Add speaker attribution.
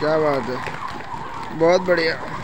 Speaker 1: क्या बात है। बहुत बढ़िया।